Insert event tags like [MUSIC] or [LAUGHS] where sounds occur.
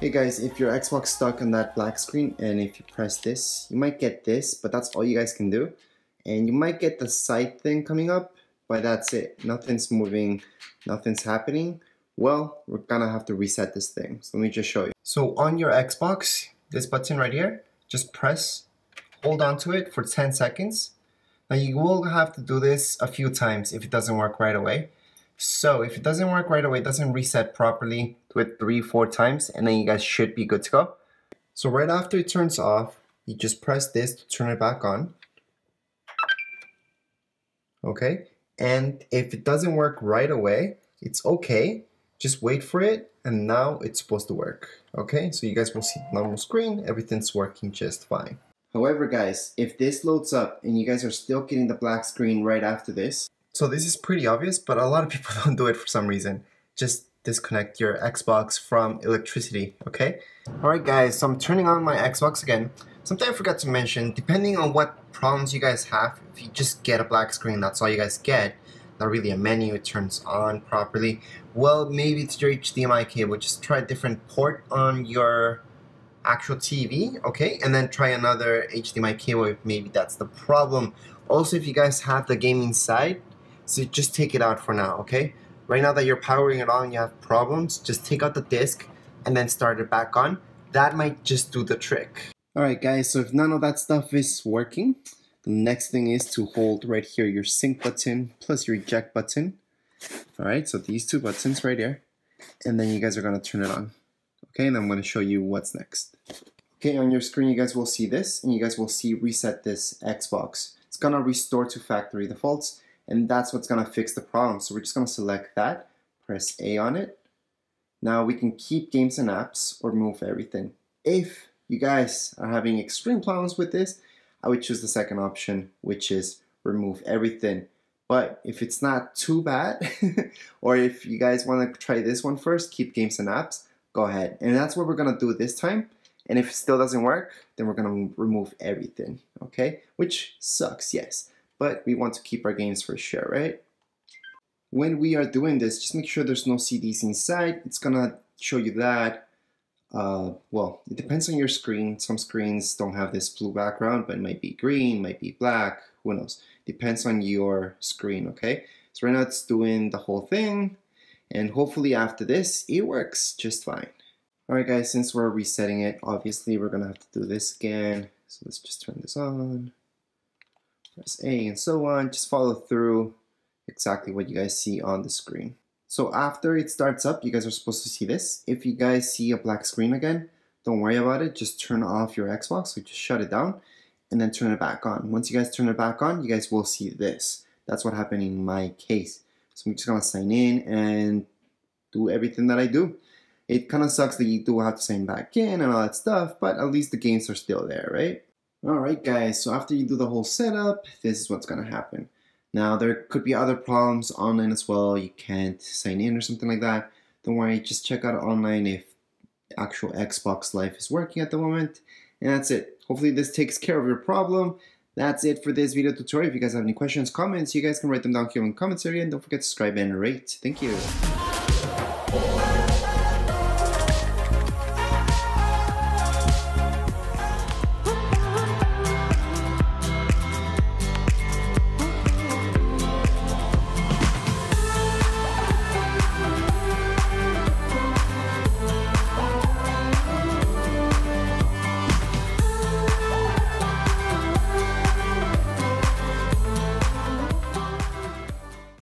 Hey guys, if your Xbox stuck on that black screen and if you press this, you might get this, but that's all you guys can do. And you might get the sight thing coming up, but that's it. Nothing's moving, nothing's happening. Well, we're gonna have to reset this thing. So let me just show you. So on your Xbox, this button right here, just press, hold on to it for 10 seconds. Now you will have to do this a few times if it doesn't work right away. So if it doesn't work right away, it doesn't reset properly, do it three, four times, and then you guys should be good to go. So right after it turns off, you just press this to turn it back on. Okay, and if it doesn't work right away, it's okay. Just wait for it, and now it's supposed to work. Okay, so you guys will see the normal screen, everything's working just fine. However guys, if this loads up and you guys are still getting the black screen right after this, so this is pretty obvious, but a lot of people [LAUGHS] don't do it for some reason. Just disconnect your Xbox from electricity, okay? Alright guys, so I'm turning on my Xbox again. Something I forgot to mention, depending on what problems you guys have, if you just get a black screen, that's all you guys get, not really a menu, it turns on properly, well, maybe it's your HDMI cable. Just try a different port on your actual TV, okay? And then try another HDMI cable if maybe that's the problem. Also, if you guys have the gaming side, so just take it out for now, okay? Right now that you're powering it on and you have problems, just take out the disc and then start it back on. That might just do the trick. Alright guys, so if none of that stuff is working, the next thing is to hold right here your sync button plus your eject button. Alright, so these two buttons right here. And then you guys are to turn it on. Okay, and I'm to show you what's next. Okay, on your screen you guys will see this, and you guys will see reset this Xbox. It's to restore to factory defaults, and that's what's going to fix the problem. So we're just going to select that, press A on it. Now we can keep games and apps or move everything. If you guys are having extreme problems with this, I would choose the second option, which is remove everything. But if it's not too bad, [LAUGHS] or if you guys want to try this one first, keep games and apps, go ahead. And that's what we're going to do this time. And if it still doesn't work, then we're going to remove everything, okay? Which sucks, yes but we want to keep our games for sure, right? When we are doing this, just make sure there's no CDs inside. It's gonna show you that. Uh, well, it depends on your screen. Some screens don't have this blue background, but it might be green, might be black, who knows. Depends on your screen, okay? So right now it's doing the whole thing, and hopefully after this, it works just fine. Alright guys, since we're resetting it, obviously we're gonna have to do this again. So let's just turn this on press A and so on. Just follow through exactly what you guys see on the screen. So after it starts up, you guys are supposed to see this. If you guys see a black screen again, don't worry about it. Just turn off your Xbox, so just shut it down and then turn it back on. Once you guys turn it back on, you guys will see this. That's what happened in my case. So I'm just gonna sign in and do everything that I do. It kind of sucks that you do have to sign back in and all that stuff, but at least the games are still there, right? Alright guys, so after you do the whole setup, this is what's going to happen. Now there could be other problems online as well, you can't sign in or something like that. Don't worry, just check out online if actual Xbox Live is working at the moment. And that's it. Hopefully this takes care of your problem. That's it for this video tutorial. If you guys have any questions, comments, you guys can write them down here in the comments area. And don't forget to subscribe and rate. Thank you.